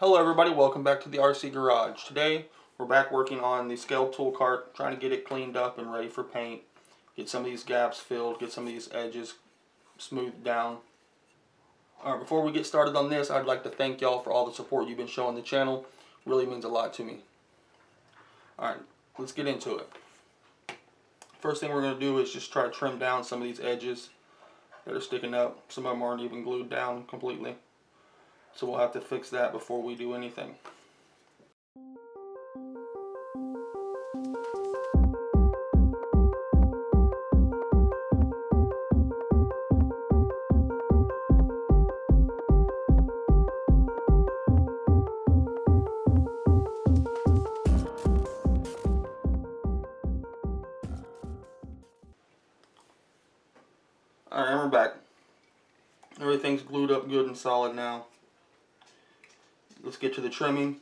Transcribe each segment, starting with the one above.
Hello everybody, welcome back to the RC Garage. Today we're back working on the scale tool cart, trying to get it cleaned up and ready for paint. Get some of these gaps filled, get some of these edges smoothed down. Alright, before we get started on this, I'd like to thank y'all for all the support you've been showing the channel. really means a lot to me. Alright, let's get into it. First thing we're going to do is just try to trim down some of these edges that are sticking up. Some of them aren't even glued down completely. So we'll have to fix that before we do anything. Alright, we're back. Everything's glued up good and solid now. Let's get to the trimming.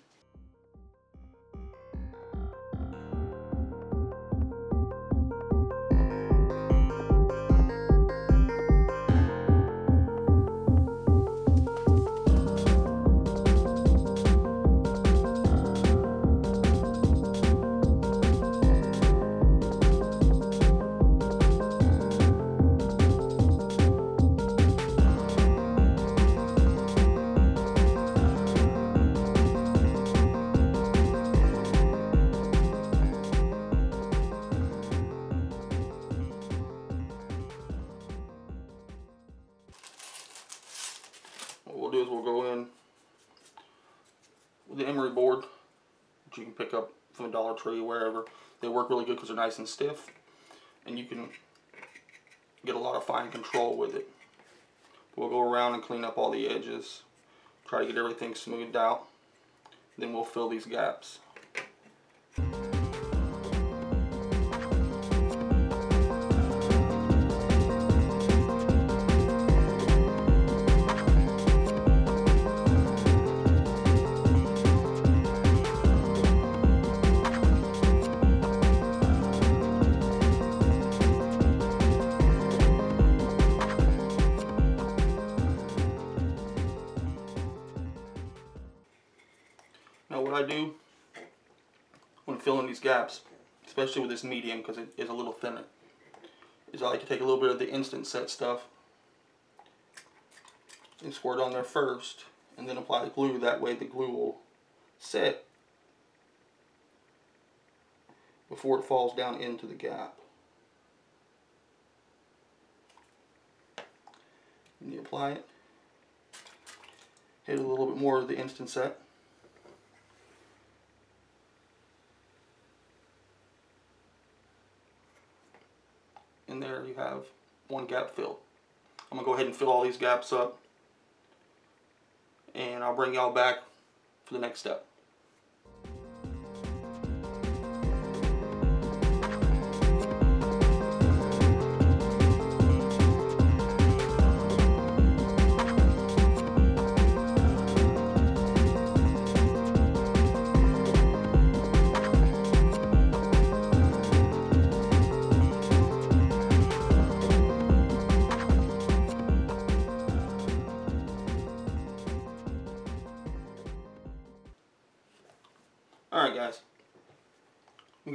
The emery board, which you can pick up from Dollar Tree, wherever. They work really good because they're nice and stiff, and you can get a lot of fine control with it. We'll go around and clean up all the edges, try to get everything smoothed out, then we'll fill these gaps. I do when filling these gaps, especially with this medium because it is a little thinner, is I like to take a little bit of the instant set stuff and squirt on there first and then apply the glue. That way the glue will set before it falls down into the gap. And you apply it, hit a little bit more of the instant set. and there you have one gap filled. I'm going to go ahead and fill all these gaps up and I'll bring y'all back for the next step.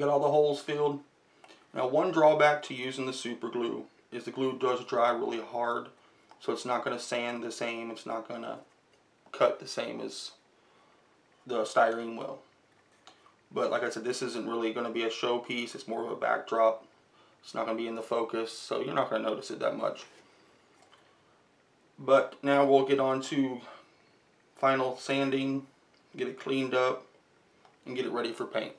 Got all the holes filled. Now one drawback to using the super glue is the glue does dry really hard. So it's not going to sand the same, it's not going to cut the same as the styrene will. But like I said, this isn't really going to be a showpiece, it's more of a backdrop. It's not going to be in the focus, so you're not going to notice it that much. But now we'll get on to final sanding, get it cleaned up, and get it ready for paint.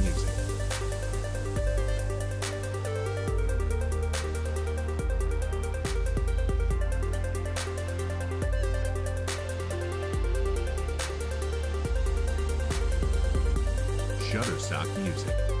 music. Shutterstock Music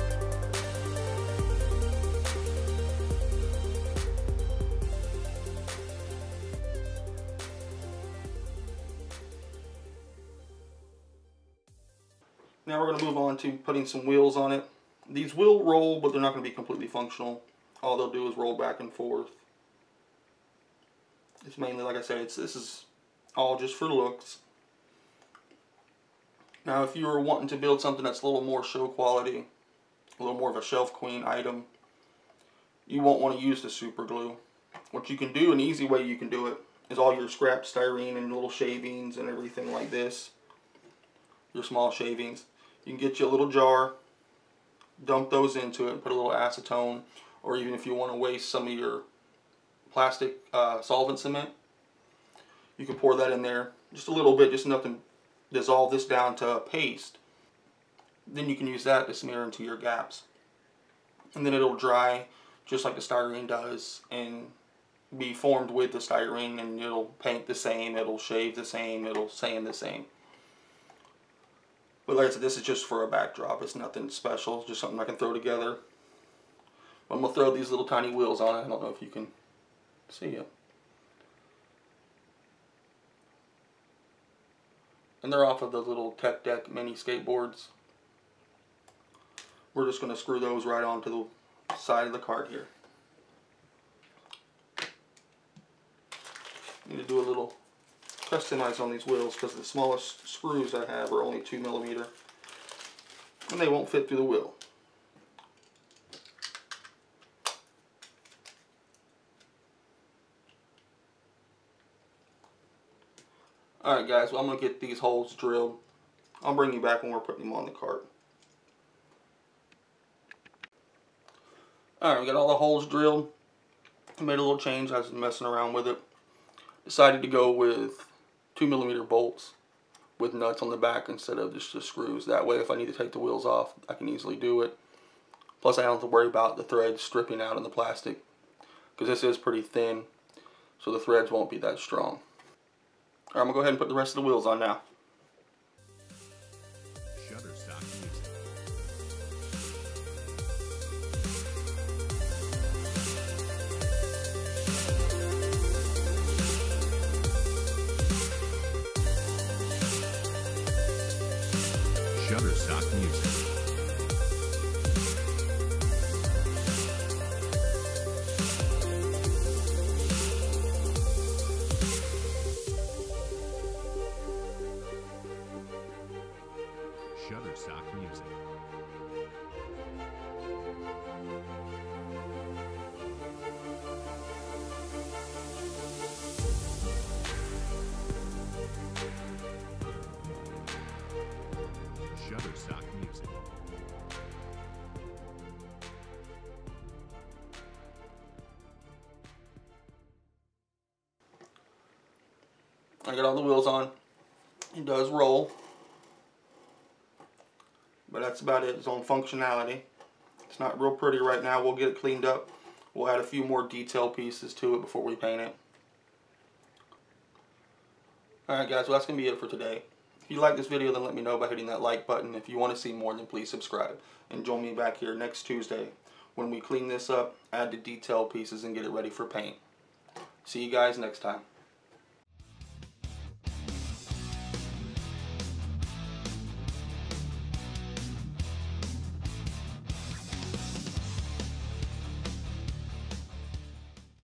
move on to putting some wheels on it. These will roll, but they're not going to be completely functional. All they'll do is roll back and forth. It's mainly, like I said, it's this is all just for looks. Now, if you were wanting to build something that's a little more show quality, a little more of a shelf queen item, you won't want to use the super glue. What you can do, an easy way you can do it, is all your scrap styrene and little shavings and everything like this, your small shavings. You can get you a little jar, dump those into it, put a little acetone, or even if you want to waste some of your plastic uh, solvent cement, you can pour that in there, just a little bit, just enough to dissolve this down to a paste. Then you can use that to smear into your gaps. And then it'll dry just like the styrene does and be formed with the styrene and it'll paint the same, it'll shave the same, it'll sand the same. But like I said, this is just for a backdrop. It's nothing special. Just something I can throw together. I'm going to throw these little tiny wheels on it. I don't know if you can see it. And they're off of the little Tech Deck mini skateboards. We're just going to screw those right onto the side of the cart here. Need to do a little customize on these wheels because the smallest screws I have are only 2 millimeter and they won't fit through the wheel. Alright guys, well I'm going to get these holes drilled. I'll bring you back when we're putting them on the cart. Alright, we got all the holes drilled. I made a little change, I was messing around with it. Decided to go with 2 millimeter bolts with nuts on the back instead of just the screws. That way if I need to take the wheels off, I can easily do it. Plus I don't have to worry about the threads stripping out in the plastic because this is pretty thin so the threads won't be that strong. I'm going to go ahead and put the rest of the wheels on now. Music. Shutterstock Music. Shutterstock Music. I got all the wheels on. It does roll. But that's about it. Its on functionality. It's not real pretty right now. We'll get it cleaned up. We'll add a few more detail pieces to it before we paint it. Alright guys, well that's going to be it for today. If you like this video, then let me know by hitting that like button. If you want to see more, then please subscribe. And join me back here next Tuesday when we clean this up, add the detail pieces, and get it ready for paint. See you guys next time.